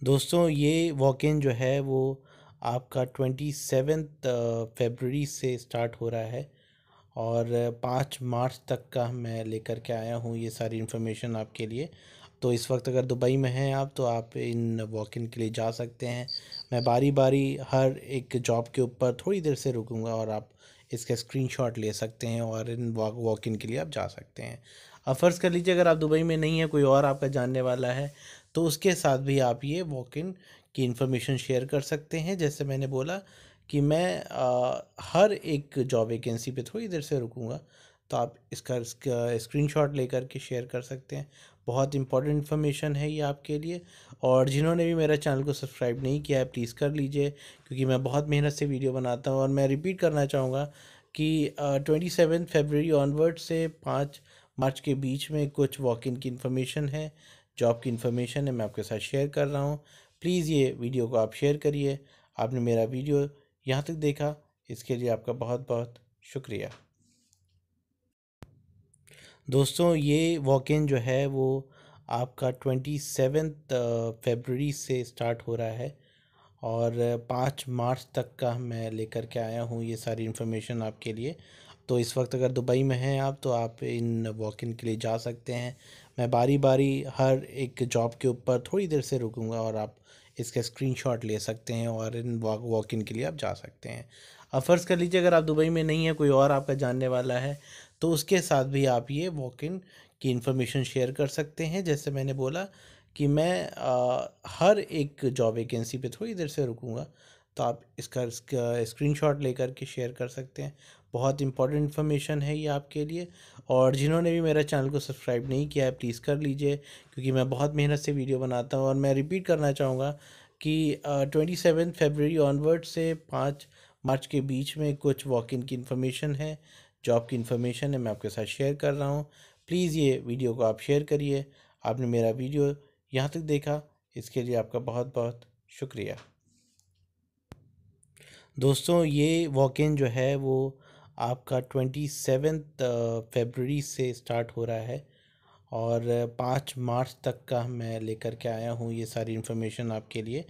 दोस्तों, ये walk in जो है, वो आपका ट्वेंटी सेवेंथ फेबररी से स्टार्ट हो रहा है और पाँच मार्च तक का मैं लेकर के आया हूँ ये सारी इन्फॉर्मेशन आपके लिए। तो इस वक्त अगर दुबई में हैं आप तो आप इन वॉक इन के लिए जा सकते हैं। मैं बारी बारी हर एक जॉब के ऊपर थोड़ी देर से रुकूँगा और आप इसका स्क्रीनशॉट ले सकते हैं और इन वॉक वॉक इन के लिए आप जा सकते हैं। अब फ़र्ज़ कर लीजिए, अगर आप दुबई में नहीं है, कोई और आपका जानने वाला है तो उसके साथ भी आप ये वॉक इन की इन्फॉर्मेशन शेयर कर सकते हैं। जैसे मैंने बोला कि मैं आ, हर एक जॉब वैकेंसी पे थोड़ी देर से रुकूँगा तो आप इसका स्क्रीनशॉट लेकर के शेयर कर सकते हैं। बहुत इंपॉर्टेंट इन्फॉर्मेशन है ये आपके लिए। और जिन्होंने भी मेरा चैनल को सब्सक्राइब नहीं किया है प्लीज़ कर लीजिए क्योंकि मैं बहुत मेहनत से वीडियो बनाता हूँ। और मैं रिपीट करना चाहूँगा कि ट्वेंटी सेवन फेबररी ऑनवर्ड से पाँच मार्च के बीच में कुछ वॉक इन की इन्फॉर्मेशन है। जॉब की इन्फॉर्मेशन है, मैं आपके साथ शेयर कर रहा हूँ। प्लीज़ ये वीडियो को आप शेयर करिए। आपने मेरा वीडियो यहाँ तक देखा। इसके लिए आपका बहुत बहुत शुक्रिया। दोस्तों, ये वॉक इन जो है, वो आपका ट्वेंटी सेवेंथ फेबररी से स्टार्ट हो रहा है और पाँच मार्च तक का मैं लेकर के आया हूँ ये सारी इन्फॉर्मेशन आपके लिए। तो इस वक्त अगर दुबई में हैं आप तो आप इन वॉक इन के लिए जा सकते हैं। मैं बारी बारी हर एक जॉब के ऊपर थोड़ी देर से रुकूँगा और आप इसका स्क्रीनशॉट ले सकते हैं और इन वॉक वॉक इन के लिए आप जा सकते हैं। अब फ़र्ज़ कर लीजिए अगर आप दुबई में नहीं है कोई और आपका जानने वाला है तो उसके साथ भी आप ये वॉक इन की इन्फॉर्मेशन शेयर कर सकते हैं। जैसे मैंने बोला कि मैं आ, हर एक जॉब वैकेंसी पे थोड़ी देर से रुकूँगा तो आप इसका स्क्रीनशॉट लेकर के शेयर कर सकते हैं। बहुत इंपॉर्टेंट इन्फॉर्मेशन है ये आपके लिए। और जिन्होंने भी मेरा चैनल को सब्सक्राइब नहीं किया है प्लीज़ कर लीजिए, क्योंकि मैं बहुत मेहनत से वीडियो बनाता हूँ। और मैं रिपीट करना चाहूँगा कि ट्वेंटी सेवन फेबररी ऑनवर्ड से पाँच मार्च के बीच में कुछ वॉक इन की इन्फॉर्मेशन है जॉब की इन्फॉर्मेशन है, मैं आपके साथ शेयर कर रहा हूँ। प्लीज़ ये वीडियो को आप शेयर करिए। आपने मेरा वीडियो यहाँ तक देखा। इसके लिए आपका बहुत बहुत शुक्रिया। दोस्तों, ये वॉक इन जो है वो आपका ट्वेंटी सेवेंथ फेबररी से स्टार्ट हो रहा है और पाँच मार्च तक का मैं लेकर के आया हूँ ये सारी इन्फॉर्मेशन आपके लिए।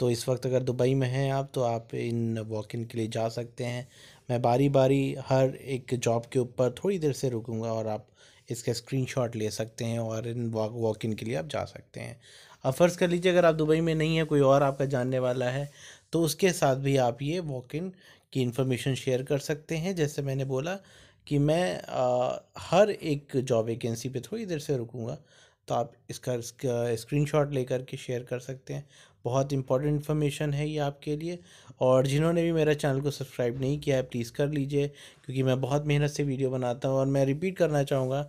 तो इस वक्त अगर दुबई में हैं आप तो आप इन वॉक इन के लिए जा सकते हैं। मैं बारी बारी हर एक जॉब के ऊपर थोड़ी देर से रुकूँगा और आप इसका स्क्रीनशॉट ले सकते हैं और इन वॉक वॉक इन के लिए आप जा सकते हैं। अब फ़र्ज़ कर लीजिए, अगर आप दुबई में नहीं है, कोई और आपका जानने वाला है तो उसके साथ भी आप ये वॉक इन की इन्फॉर्मेशन शेयर कर सकते हैं। जैसे मैंने बोला कि मैं आ, हर एक जॉब वैकेंसी पे थोड़ी देर से रुकूँगा तो आप इसका स्क्रीनशॉट लेकर के शेयर कर सकते हैं। बहुत इंपॉर्टेंट इन्फॉर्मेशन है ये आपके लिए। और जिन्होंने भी मेरा चैनल को सब्सक्राइब नहीं किया है प्लीज़ कर लीजिए क्योंकि मैं बहुत मेहनत से वीडियो बनाता हूँ। और मैं रिपीट करना चाहूँगा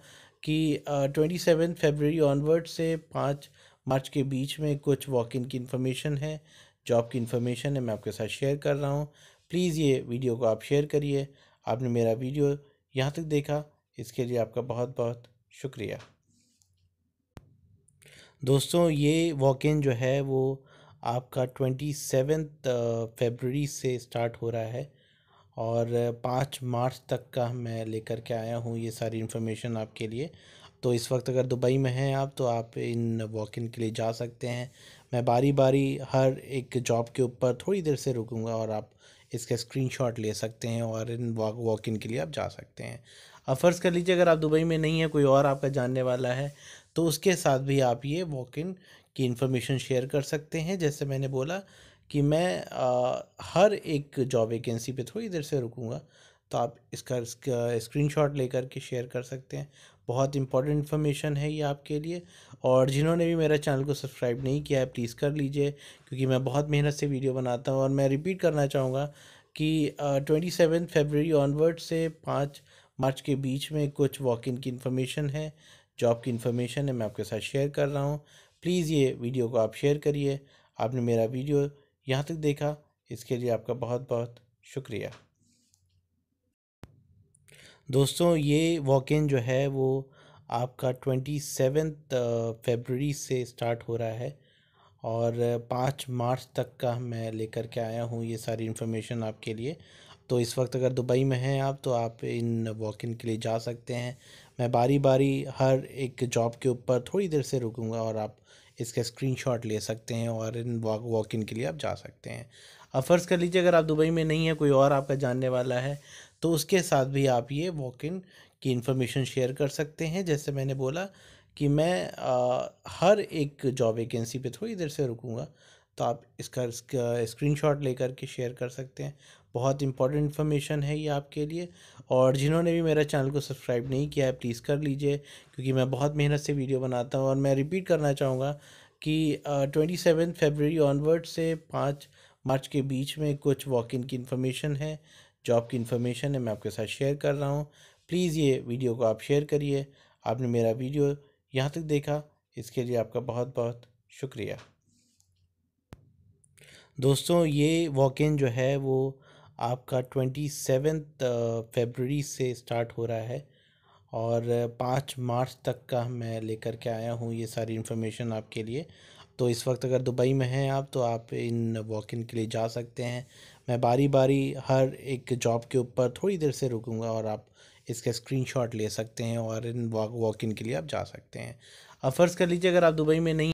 कि ट्वेंटी सेवन फेबररी ऑनवर्ड से पाँच मार्च के बीच में कुछ वॉक इन की इन्फॉर्मेशन है। जॉब की इन्फॉर्मेशन है मैं आपके साथ शेयर कर रहा हूँ। प्लीज़ ये वीडियो को आप शेयर करिए। आपने मेरा वीडियो यहाँ तक देखा। इसके लिए आपका बहुत बहुत शुक्रिया। दोस्तों, ये वॉक इन जो है, वो आपका ट्वेंटी सेवेंथ फेबररी से स्टार्ट हो रहा है और पाँच मार्च तक का मैं लेकर के आया हूँ ये सारी इन्फॉर्मेशन आपके लिए। तो इस वक्त अगर दुबई में हैं आप तो आप इन वॉक इन के लिए जा सकते हैं। मैं बारी बारी हर एक जॉब के ऊपर थोड़ी देर से रुकूँगा और आप इसका स्क्रीनशॉट ले सकते हैं और इन वॉक वॉक इन के लिए आप जा सकते हैं। अब फ़र्ज़ कर लीजिए अगर आप दुबई में नहीं है कोई और आपका जानने वाला है तो उसके साथ भी आप ये वॉक इन की इन्फॉर्मेशन शेयर कर सकते हैं। जैसे मैंने बोला कि मैं आ, हर एक जॉब वैकेंसी पे थोड़ी देर से रुकूँगा तो आप इसका स्क्रीनशॉट लेकर के शेयर कर सकते हैं। बहुत इंपॉर्टेंट इन्फॉर्मेशन है ये आपके लिए। और जिन्होंने भी मेरा चैनल को सब्सक्राइब नहीं किया है प्लीज़ कर लीजिए, क्योंकि मैं बहुत मेहनत से वीडियो बनाता हूँ। और मैं रिपीट करना चाहूँगा कि ट्वेंटी सेवन फेबररी ऑनवर्ड से पाँच मार्च के बीच में कुछ वॉक इन की इन्फॉर्मेशन है जॉब की इन्फॉर्मेशन है, मैं आपके साथ शेयर कर रहा हूँ। प्लीज़ ये वीडियो को आप शेयर करिए। आपने मेरा वीडियो यहाँ तक देखा। इसके लिए आपका बहुत बहुत शुक्रिया। दोस्तों, ये वॉक इन जो है वो आपका ट्वेंटी सेवेंथ फेबररी से स्टार्ट हो रहा है और पाँच मार्च तक का मैं लेकर के आया हूँ ये सारी इन्फॉर्मेशन आपके लिए। तो इस वक्त अगर दुबई में हैं आप तो आप इन वॉक इन के लिए जा सकते हैं। मैं बारी बारी हर एक जॉब के ऊपर थोड़ी देर से रुकूँगा और आप इसका स्क्रीनशॉट ले सकते हैं और इन वॉक वॉक इन के लिए आप जा सकते हैं। अब फ़र्ज़ कर लीजिए अगर आप दुबई में नहीं है कोई और आपका जानने वाला है तो उसके साथ भी आप ये वॉक इन की इन्फॉर्मेशन शेयर कर सकते हैं। जैसे मैंने बोला कि मैं आ, हर एक जॉब वैकेंसी पे थोड़ी देर से रुकूँगा तो आप इसका इसका स्क्रीनशॉट लेकर के शेयर कर सकते हैं। बहुत इंपॉर्टेंट इन्फॉर्मेशन है ये आपके लिए। और जिन्होंने भी मेरा चैनल को सब्सक्राइब नहीं किया है प्लीज़ कर लीजिए क्योंकि मैं बहुत मेहनत से वीडियो बनाता हूँ। और मैं रिपीट करना चाहूँगा कि ट्वेंटी सेवन फेबररी ऑनवर्ड से पाँच मार्च के बीच में कुछ वॉक इन की इन्फॉर्मेशन है जॉब की इन्फॉर्मेशन है, मैं आपके साथ शेयर कर रहा हूँ। प्लीज़ ये वीडियो को आप शेयर करिए। आपने मेरा वीडियो यहाँ तक देखा। इसके लिए आपका बहुत बहुत शुक्रिया। दोस्तों, ये वॉक इन जो है, वो आपका ट्वेंटी सेवेंथ फेबररी से स्टार्ट हो रहा है और पाँच मार्च तक का मैं लेकर के आया हूँ ये सारी इन्फॉर्मेशन आपके लिए। तो इस वक्त अगर दुबई में हैं आप तो आप इन वॉक इन के लिए जा सकते हैं। मैं बारी बारी हर एक जॉब के ऊपर थोड़ी देर से रुकूँगा और आप इसका स्क्रीनशॉट ले सकते हैं और इन वॉक वॉक इन के लिए आप जा सकते हैं। अब फ़र्ज़ कर लीजिए, अगर आप दुबई में नहीं